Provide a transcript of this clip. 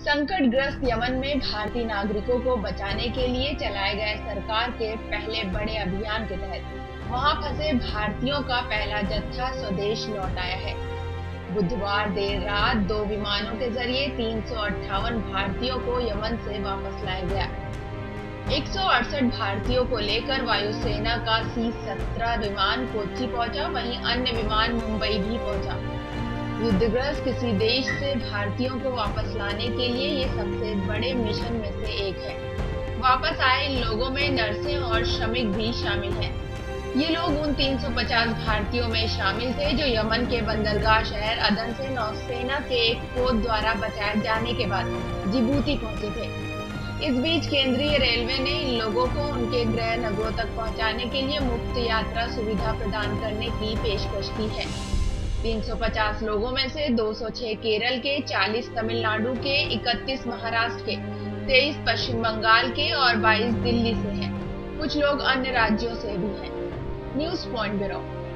संकटग्रस्त यमन में भारतीय नागरिकों को बचाने के लिए चलाए गए सरकार के पहले बड़े अभियान के तहत वहाँ फंसे भारतीयों का पहला जत्था स्वदेश लौट आया है। बुधवार देर रात दो विमानों के ज़रिए तीन सौ अट्ठावन भारतीयों को यमन से वापस लाया गया। एक सौ अड़सठ भारतीयों को लेकर वायुसेना का सी सत्रह विमान कोच्चि पहुँचा, वहीं अन्य विमान मुंबई भी पहुँचा। युद्धग्रस्त किसी देश से भारतीयों को वापस लाने के लिए ये सबसे बड़े मिशन में से एक है। वापस आए इन लोगों में नर्सें और श्रमिक भी शामिल हैं। ये लोग उन 350 भारतीयों में शामिल थे जो यमन के बंदरगाह शहर अदन से नौसेना के एक पोत द्वारा बचाए जाने के बाद जिबूती पहुँचे थे। इस बीच केंद्रीय रेलवे ने इन लोगों को उनके गृह नगरों तक पहुँचाने के लिए मुफ़्त यात्रा सुविधा प्रदान करने की पेशकश की है। 350 लोगों में से 206 केरल के 40 तमिलनाडु के 31 महाराष्ट्र के 23 पश्चिम बंगाल के और 22 दिल्ली से हैं। कुछ लोग अन्य राज्यों से भी हैं न्यूज़ पॉइंट ब्यूरो